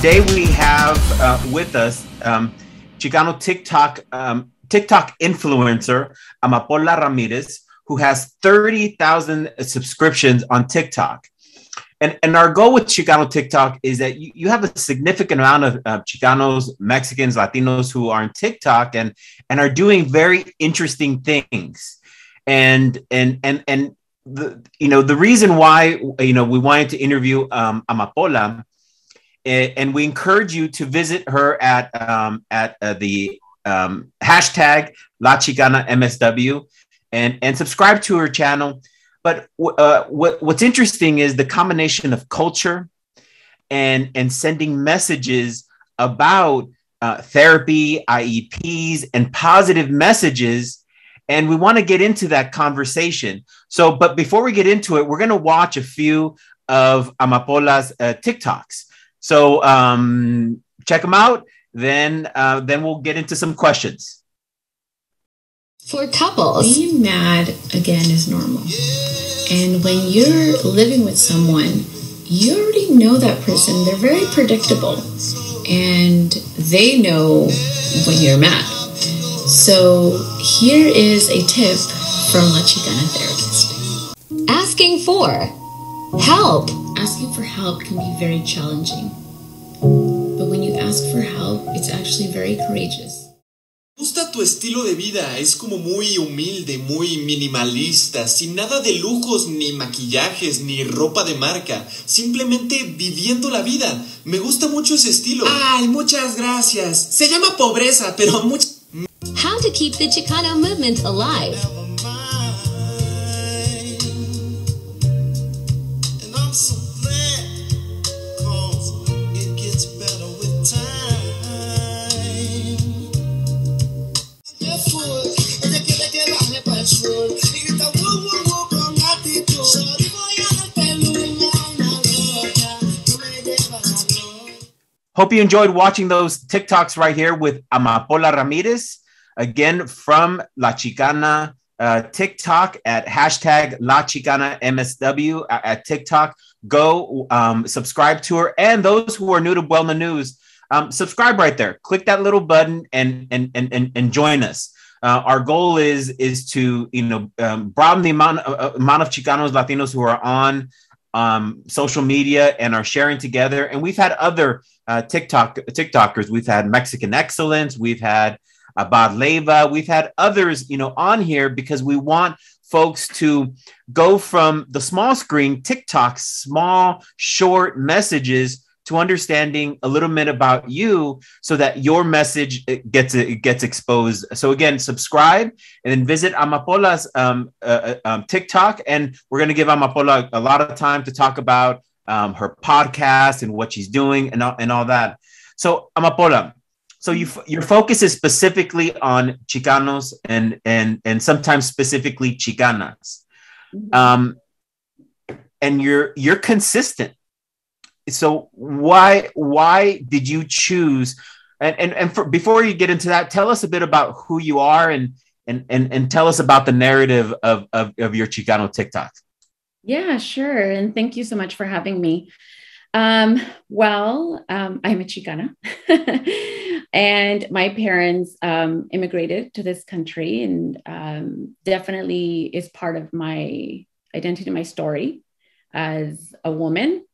today we have uh, with us um, Chicano TikTok um, TikTok influencer Amapola Ramirez, who has 30,000 subscriptions on TikTok. And, and our goal with Chicano TikTok is that you, you have a significant amount of uh, Chicanos, Mexicans, Latinos who are on TikTok and, and are doing very interesting things. And, and, and, and the, you know, the reason why, you know, we wanted to interview um, Amapola and we encourage you to visit her at, um, at uh, the um, hashtag La Chicana MSW and, and subscribe to her channel but uh, what, what's interesting is the combination of culture and, and sending messages about uh, therapy, IEPs, and positive messages. And we want to get into that conversation. So, but before we get into it, we're going to watch a few of Amapola's uh, TikToks. So um, check them out. Then, uh, then we'll get into some questions for couples. Being mad again is normal. And when you're living with someone, you already know that person. They're very predictable and they know when you're mad. So here is a tip from La Chicana therapist. Asking for help. Asking for help can be very challenging. But when you ask for help, it's actually very courageous. gusta tu estilo de vida? Es como muy humilde, muy minimalista, sin nada de lujos, ni maquillajes, ni ropa de marca, simplemente viviendo la vida. Me gusta mucho ese estilo. Ay, muchas gracias. Se llama pobreza, pero mucho... How to keep the Chicano movement alive. Hope you enjoyed watching those TikToks right here with Amapola Ramirez, again from La Chicana uh, TikTok at hashtag La Chicana MSW at, at TikTok. Go um, subscribe to her. And those who are new to Buelna News, um, subscribe right there. Click that little button and, and, and, and, and join us. Uh, our goal is is to you know um, broaden the amount uh, amount of Chicanos Latinos who are on um, social media and are sharing together. And we've had other uh, TikTok TikTokers. We've had Mexican Excellence. We've had Abad Leyva. We've had others, you know, on here because we want folks to go from the small screen TikTok, small, short messages to understanding a little bit about you so that your message gets gets exposed. So again, subscribe and then visit Amapola's um, uh, uh, um, TikTok, and we're going to give Amapola a lot of time to talk about um, her podcast and what she's doing and all, and all that. So Amapola, so you your focus is specifically on Chicanos and and and sometimes specifically Chicanas, mm-hmm. um, and you're you're consistent so why why did you choose and and, and for, before you get into that tell us a bit about who you are and and and, and tell us about the narrative of, of, of your chicano tiktok yeah sure and thank you so much for having me um, well um, i'm a chicana and my parents um, immigrated to this country and um, definitely is part of my identity my story as a woman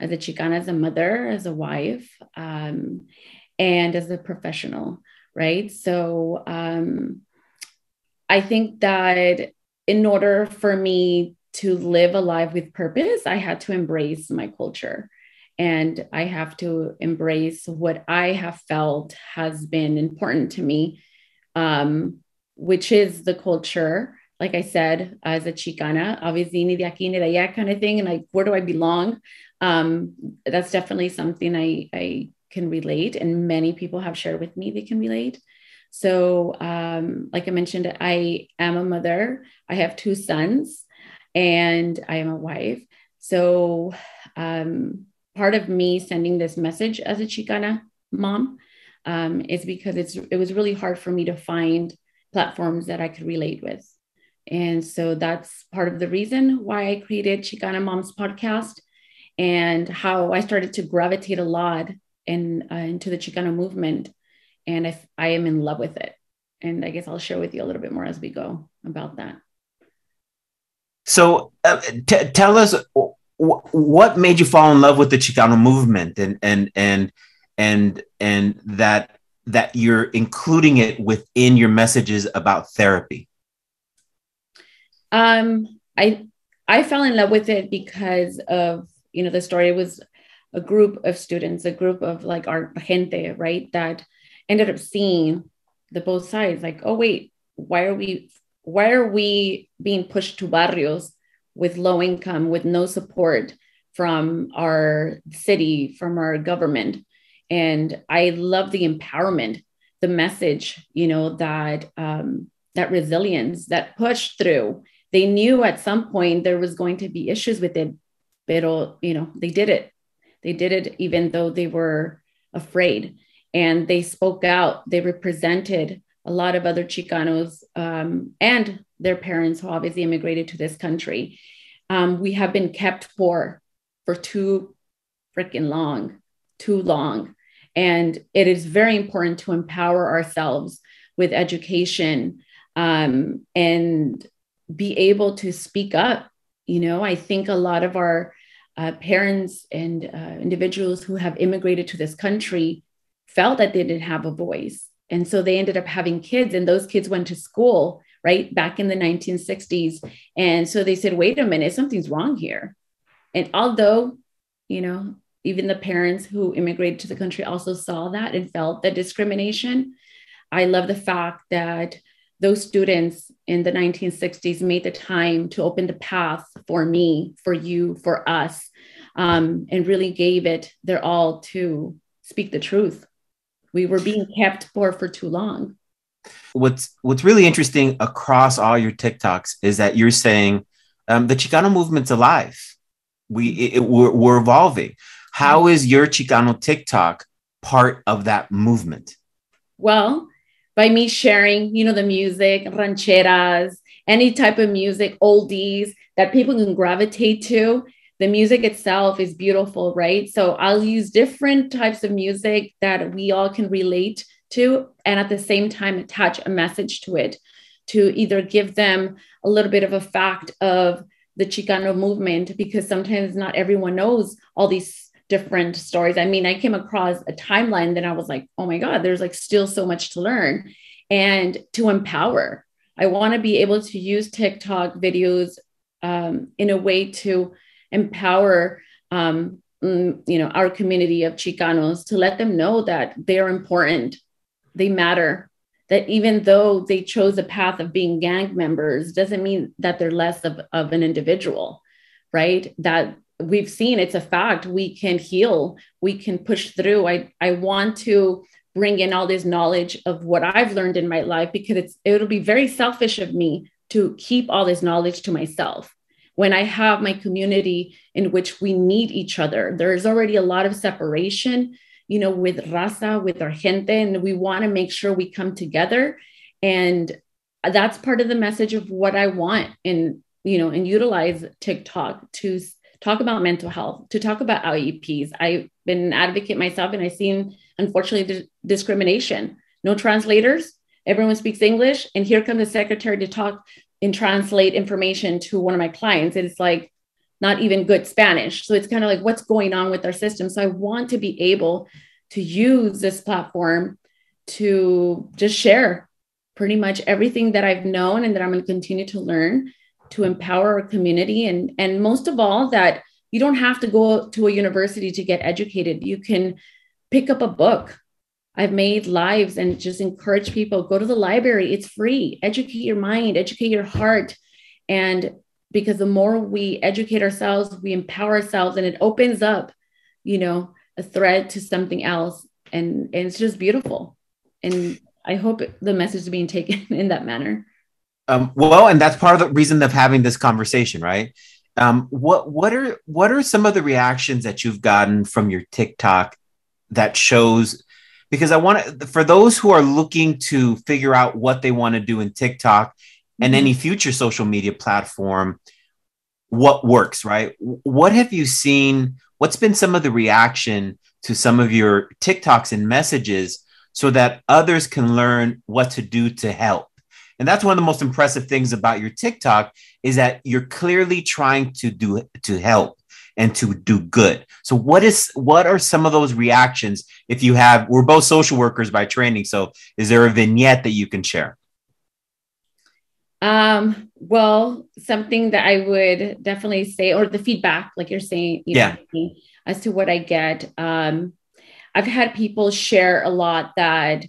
as a Chicana, as a mother, as a wife, um, and as a professional, right? So um, I think that in order for me to live a life with purpose, I had to embrace my culture. And I have to embrace what I have felt has been important to me, um, which is the culture like I said, as a Chicana, obviously ni de aquí ni de allá kind of thing, and like where do I belong? um, that's definitely something I, I can relate, and many people have shared with me they can relate. So, um, like I mentioned, I am a mother. I have two sons, and I am a wife. So, um, part of me sending this message as a Chicana mom um, is because it's it was really hard for me to find platforms that I could relate with. And so that's part of the reason why I created Chicana Moms podcast and how I started to gravitate a lot in uh, into the Chicano movement, and I, I am in love with it. And I guess I'll share with you a little bit more as we go about that. So, uh, t- tell us w- what made you fall in love with the Chicano movement, and and and and and that that you're including it within your messages about therapy. Um, I I fell in love with it because of you know the story it was a group of students, a group of like our gente, right, that ended up seeing the both sides. Like, oh wait, why are we why are we being pushed to barrios with low income, with no support from our city, from our government? And I love the empowerment, the message, you know, that um, that resilience, that push through. They knew at some point there was going to be issues with it, but you know, they did it they did it even though they were afraid and they spoke out. They represented a lot of other Chicanos um, and their parents who obviously immigrated to this country. Um, we have been kept poor for too freaking long, too long. And it is very important to empower ourselves with education um, and be able to speak up. You know, I think a lot of our uh, parents and uh, individuals who have immigrated to this country felt that they didn't have a voice. And so they ended up having kids, and those kids went to school, right, back in the 1960s. And so they said, wait a minute, something's wrong here. And although, you know, even the parents who immigrated to the country also saw that and felt the discrimination, I love the fact that those students in the 1960s made the time to open the path for me, for you, for us, um, and really gave it their all to speak the truth. We were being kept poor for too long. What's What's really interesting across all your TikToks is that you're saying um, the Chicano movement's alive. We it, it, we're, we're evolving. How is your Chicano TikTok part of that movement? Well, by me sharing, you know, the music, rancheras, any type of music, oldies that people can gravitate to. The music itself is beautiful, right? So I'll use different types of music that we all can relate to, and at the same time, attach a message to it to either give them a little bit of a fact of the Chicano movement, because sometimes not everyone knows all these different stories. I mean, I came across a timeline that I was like, oh my God, there's like still so much to learn and to empower. I want to be able to use TikTok videos um, in a way to empower, um, mm, you know, our community of Chicanos to let them know that they're important, they matter. That even though they chose a path of being gang members, doesn't mean that they're less of, of an individual, right? That we've seen it's a fact. We can heal. We can push through. I i want to bring in all this knowledge of what i've learned in my life because it's it'll be very selfish of me to keep all this knowledge to myself when i have my community in which we need each other there's already a lot of separation you know with raza with our gente and we want to make sure we come together and that's part of the message of what i want and you know and utilize tiktok to talk about mental health, to talk about IEPs. I've been an advocate myself and I've seen, unfortunately, discrimination. No translators, everyone speaks English. And here comes the secretary to talk and translate information to one of my clients. It's like not even good Spanish. So it's kind of like what's going on with our system. So I want to be able to use this platform to just share pretty much everything that I've known and that I'm going to continue to learn to empower our community and and most of all that you don't have to go to a university to get educated you can pick up a book i've made lives and just encourage people go to the library. It's free. Educate your mind educate your heart. And because the more we educate ourselves we empower ourselves and it opens up you know a thread to something else. And, and it's just beautiful. And i hope the message is being taken in that manner. Um, well, and that's part of the reason of having this conversation, right? Um, what what are what are some of the reactions that you've gotten from your TikTok that shows? Because I want to, for those who are looking to figure out what they want to do in TikTok and mm-hmm. any future social media platform, what works, right? What have you seen? What's been some of the reaction to some of your TikToks and messages so that others can learn what to do to help. And that's one of the most impressive things about your TikTok is that you're clearly trying to do to help and to do good. So what is what are some of those reactions if you have we're both social workers by training so is there a vignette that you can share? Um well something that I would definitely say or the feedback like you're saying you yeah. know as to what I get um I've had people share a lot that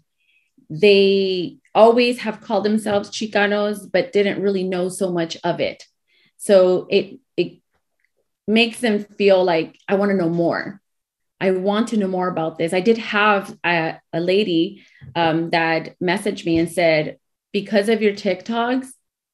they always have called themselves Chicanos, but didn't really know so much of it. So it it makes them feel like I want to know more. I want to know more about this. I did have a, a lady um, that messaged me and said, because of your TikToks,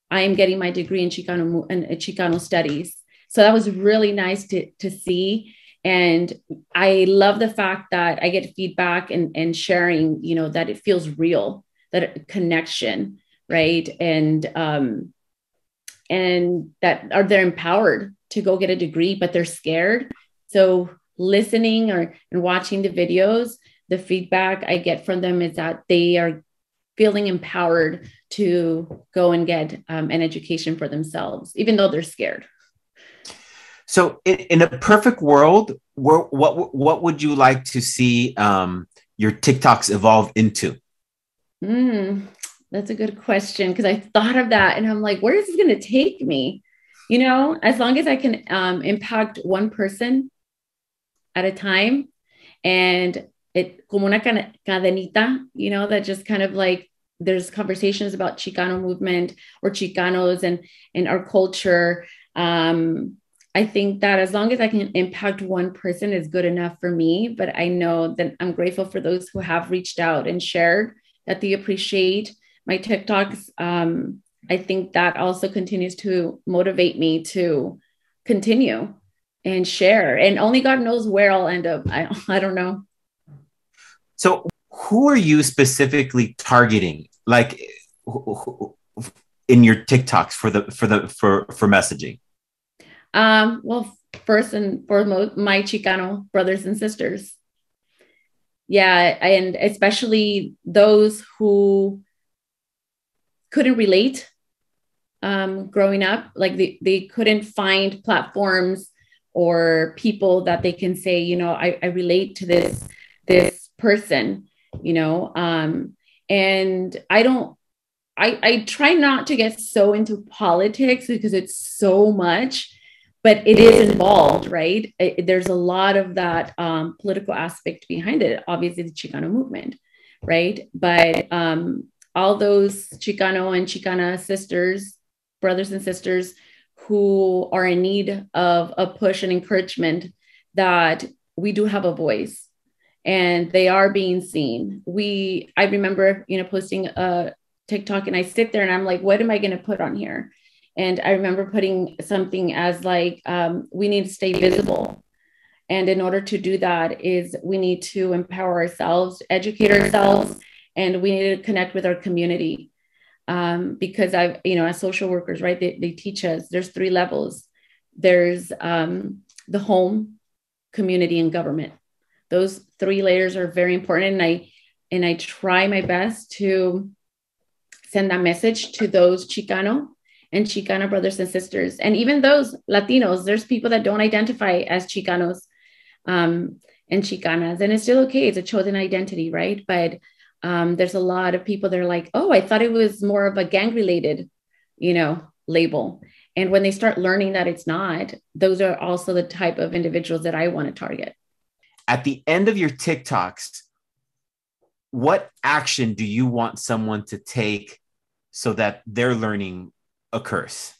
I am getting my degree in Chicano in Chicano studies. So that was really nice to to see. And I love the fact that I get feedback and, and sharing, you know, that it feels real, that connection, right? And um, and that are they're empowered to go get a degree, but they're scared. So listening or and watching the videos, the feedback I get from them is that they are feeling empowered to go and get um, an education for themselves, even though they're scared. So, in, in a perfect world, where, what what would you like to see um, your TikToks evolve into? Mm, that's a good question because I thought of that and I'm like, where is this going to take me? You know, as long as I can um, impact one person at a time, and it como una cadenita, you know, that just kind of like there's conversations about Chicano movement or Chicanos and and our culture. Um, I think that as long as I can impact one person is good enough for me. But I know that I'm grateful for those who have reached out and shared that they appreciate my TikToks. Um, I think that also continues to motivate me to continue and share. And only God knows where I'll end up. I, I don't know. So, who are you specifically targeting? Like in your TikToks for the for the for for messaging? Um, well, first and foremost, my Chicano brothers and sisters. Yeah, and especially those who couldn't relate um, growing up, like they, they couldn't find platforms or people that they can say, you know, I, I relate to this this person, you know. Um, and I don't I, I try not to get so into politics because it's so much but it is involved, right? It, there's a lot of that um, political aspect behind it. Obviously, the Chicano movement, right? But um, all those Chicano and Chicana sisters, brothers and sisters who are in need of a push and encouragement that we do have a voice and they are being seen. We, I remember, you know, posting a TikTok and I sit there and I'm like, what am I going to put on here? And I remember putting something as like, um, we need to stay visible. And in order to do that is we need to empower ourselves, educate ourselves, and we need to connect with our community. Um, because I've, you know, as social workers, right, they, they teach us there's three levels. There's um, the home, community, and government. Those three layers are very important. And I and I try my best to send that message to those Chicano and Chicana brothers and sisters. And even those Latinos, there's people that don't identify as Chicanos um, and Chicanas, and it's still okay. It's a chosen identity, right? But um, there's a lot of people that are like, oh, I thought it was more of a gang related, you know, label. And when they start learning that it's not, those are also the type of individuals that I want to target. At the end of your TikToks, what action do you want someone to take so that their learning occurs?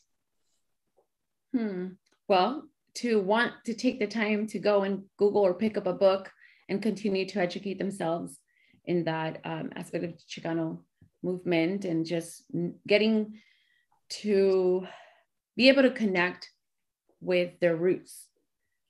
Hmm. Well, to want to take the time to go and Google or pick up a book and continue to educate themselves in that um, aspect of Chicano movement and just getting to be able to connect with their roots,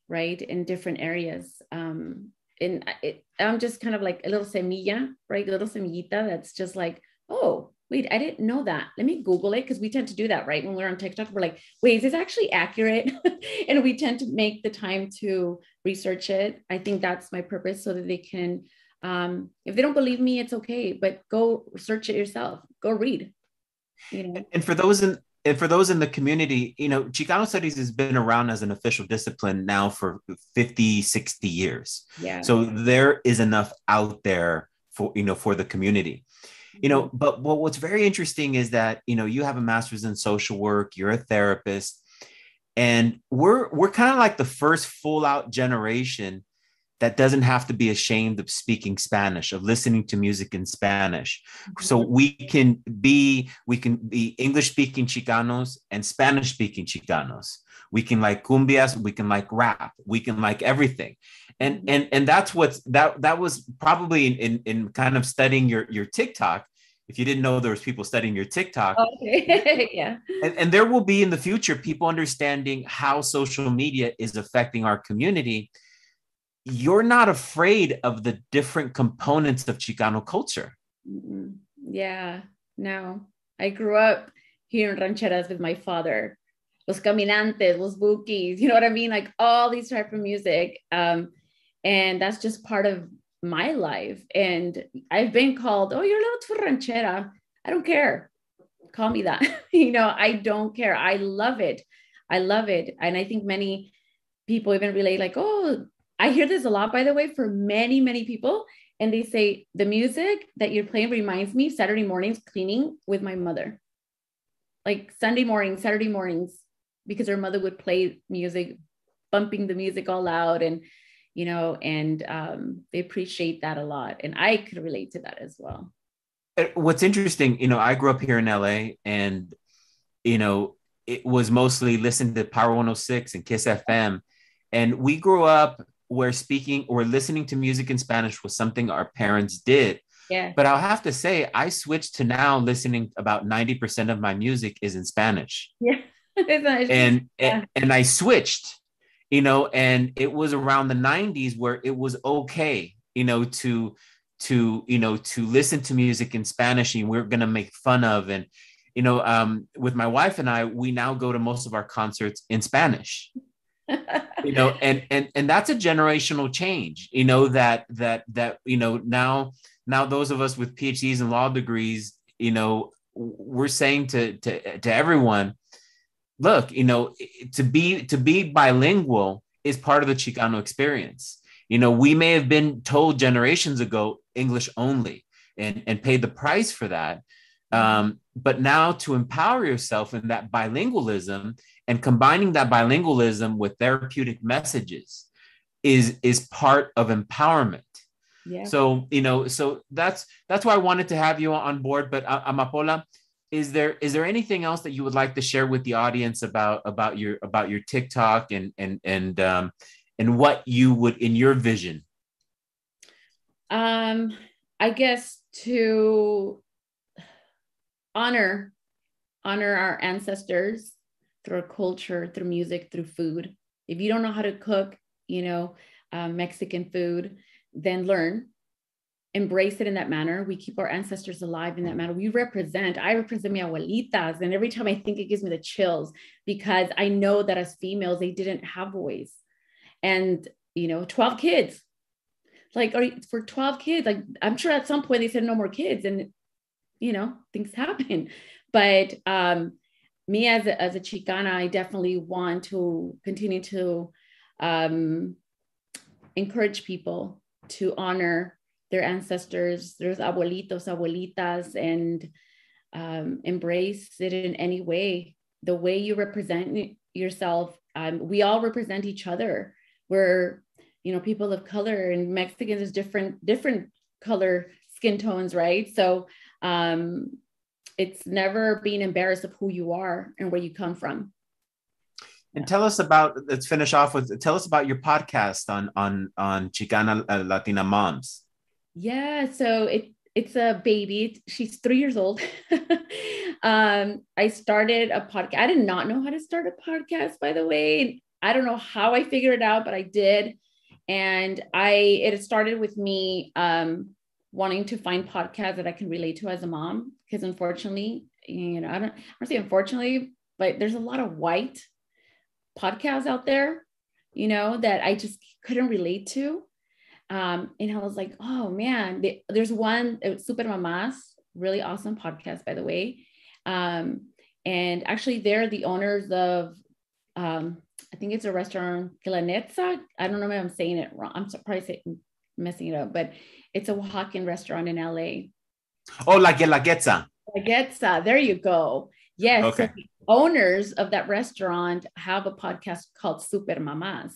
right, in different areas. Um, and it, I'm just kind of like a little semilla, right, a little semillita that's just like, oh, wait, I didn't know that. Let me Google it because we tend to do that, right? When we're on TikTok, we're like, wait, is this actually accurate? and we tend to make the time to research it. I think that's my purpose so that they can, um, if they don't believe me, it's okay, but go search it yourself, go read. You know? And for those in, and for those in the community, you know, Chicano studies has been around as an official discipline now for 50, 60 years. Yeah. So there is enough out there for, you know, for the community you know but, but what's very interesting is that you know you have a master's in social work you're a therapist and we're we're kind of like the first full out generation that doesn't have to be ashamed of speaking spanish of listening to music in spanish. So mm-hmm. we can be we can be english speaking chicanos and spanish speaking chicanos. We can like cumbias we can like rap we can like everything. And mm-hmm. and and that's what's that that was probably in in kind of studying your your tiktok. If you didn't know there was people studying your tiktok. Okay. Yeah. And, and there will be in the future people understanding how social media is affecting our community you're not afraid of the different components of chicano culture yeah no i grew up here in rancheras with my father los caminantes los bukis you know what i mean like all these type of music um and that's just part of my life. And I've been called, oh, you're a little ranchera. I don't care. Call me that. you know, I don't care. I love it. I love it. And I think many people even relate, like, oh, I hear this a lot, by the way, for many, many people. And they say, the music that you're playing reminds me Saturday mornings cleaning with my mother. Like Sunday mornings, Saturday mornings, because her mother would play music, bumping the music all loud. And you know, and um, they appreciate that a lot. And I could relate to that as well. Uh, what's interesting, you know, I grew up here in LA and, you know, it was mostly listened to Power 106 and Kiss FM. And we grew up where speaking or listening to music in Spanish was something our parents did. Yeah. But I'll have to say, I switched to now listening about 90% of my music is in Spanish. Yeah. and, yeah. and and I switched you know, and it was around the 90s where it was okay, you know, to to you know to listen to music in Spanish and we're gonna make fun of and you know um, with my wife and I we now go to most of our concerts in Spanish you know and and and that's a generational change you know that that that you know now now those of us with PhDs and law degrees you know we're saying to to to everyone look, you know, to be to be bilingual is part of the Chicano experience. You know, we may have been told generations ago English only and, and paid the price for that. Um, but now to empower yourself in that bilingualism and combining that bilingualism with therapeutic messages is is part of empowerment. Yeah. So you know, so that's that's why I wanted to have you on board. But uh, Amapola, is there is there anything else that you would like to share with the audience about about your about your TikTok and and and um, and what you would in your vision? Um, I guess to honor honor our ancestors through our culture, through music, through food. If you don't know how to cook, you know, uh, Mexican food, then learn embrace it in that manner. We keep our ancestors alive in that manner. We represent, I represent my abuelitas. And every time I think it gives me the chills because I know that as females, they didn't have voice. And, you know, 12 kids. Like, for 12 kids, like I'm sure at some point they said no more kids and you know, things happen. But um me as a, as a Chicana, I definitely want to continue to um encourage people to honor their ancestors, their abuelitos, abuelitas, and um, embrace it in any way. The way you represent yourself, um, we all represent each other. We're, you know, people of color, and Mexicans is different, different color skin tones, right? So um, it's never being embarrassed of who you are and where you come from. And tell us about. Let's finish off with. Tell us about your podcast on on on Chicana uh, Latina moms. Yeah, so it it's a baby. She's three years old. um, I started a podcast. I did not know how to start a podcast, by the way. I don't know how I figured it out, but I did. And I it started with me um, wanting to find podcasts that I can relate to as a mom because unfortunately, you know, I don't, I don't say unfortunately, but there's a lot of white podcasts out there, you know, that I just couldn't relate to. Um, and I was like, oh man, there's one, Super Mamas, really awesome podcast, by the way. Um, and actually, they're the owners of, um, I think it's a restaurant, Glanetza. I don't know if I'm saying it wrong. I'm probably messing it up, but it's a Oaxacan restaurant in LA. Oh, La Guelaguetza. La Guelaguetza. There you go. Yes. Okay. So the owners of that restaurant have a podcast called Super Mamas.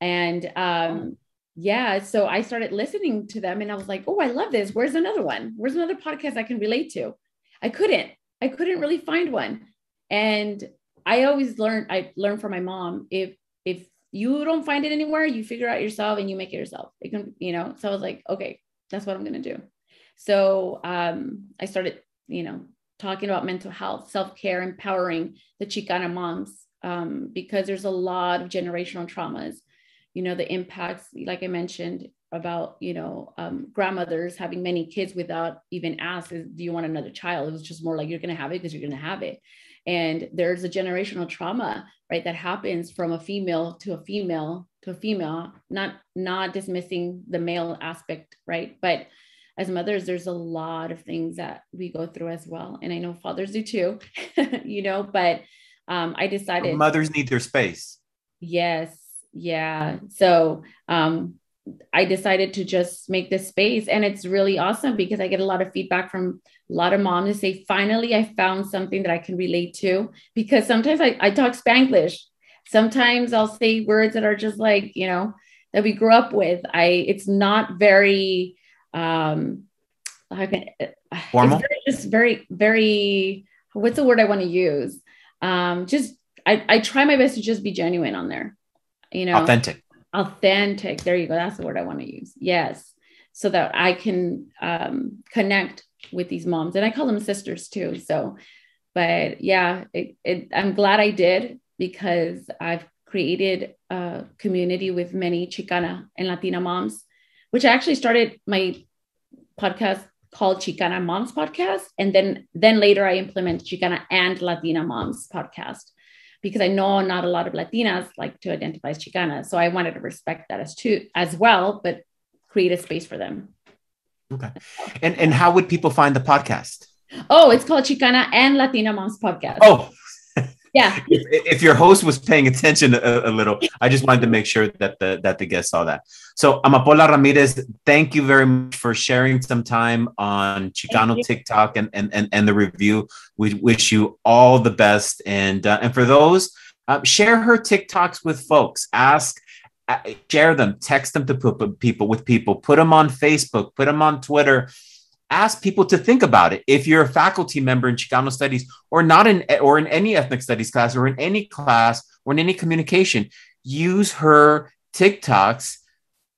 And um, yeah, so I started listening to them and I was like, oh, I love this. Where's another one? Where's another podcast I can relate to? I couldn't. I couldn't really find one. And I always learned, I learned from my mom, if if you don't find it anywhere, you figure out yourself and you make it yourself. It can, you know. So I was like, okay, that's what I'm gonna do. So um, I started, you know, talking about mental health, self-care, empowering the Chicana moms um, because there's a lot of generational traumas. You know, the impacts, like I mentioned, about you know um, grandmothers having many kids without even ask do you want another child it was just more like you're going to have it because you're going to have it and there's a generational trauma right that happens from a female to a female to a female not not dismissing the male aspect right? But as mothers there's a lot of things that we go through as well. And i know fathers do too you know but um, i decided mothers need their space. Yes. Yeah. So um, I decided to just make this space. And it's really awesome because I get a lot of feedback from a lot of moms to say, finally, I found something that I can relate to. Because sometimes I, I talk Spanglish. Sometimes I'll say words that are just like, you know, that we grew up with. I it's not very um can formal. Very, just very, very what's the word I want to use? Um, just I, I try my best to just be genuine on there, you know, authentic authentic. There you go. That's the word i want to use. Yes. So that i can um, connect with these moms. And i call them sisters too. So but yeah it, it, i'm glad i did because i've created a community with many chicana and latina moms which i actually started my podcast called chicana moms podcast. And then then later i implemented chicana and latina moms podcast because I know not a lot of Latinas like to identify as Chicana. So I wanted to respect that as too as well, but create a space for them. Okay. And and how would people find the podcast? Oh, it's called Chicana and Latina Moms Podcast. Oh, yeah. if, if, your host was paying attention a, a, little, I just wanted to make sure that the that the guest saw that. So Amapola Ramirez, thank you very much for sharing some time on Chicano TikTok and, and and and the review. We wish you all the best, and uh, and for those, uh, share her TikToks with folks. Ask. Uh, share them, text them to people with people, put them on Facebook, put them on Twitter, ask people to think about it. If you're a faculty member in Chicano studies or not in or in any ethnic studies class or in any class or in any communication, use her TikToks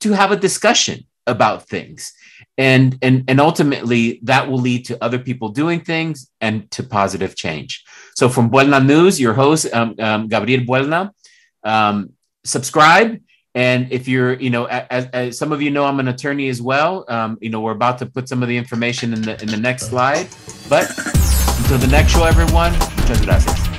to have a discussion about things. And, and, and ultimately that will lead to other people doing things and to positive change. So from Buelna News, your host, um, um, Gabriel Buelna, um, subscribe, and if you're, you know, as, as, some of you know, I'm an attorney as well. Um, you know, we're about to put some of the information in the in the next slide. But until the next show, everyone, muchas gracias.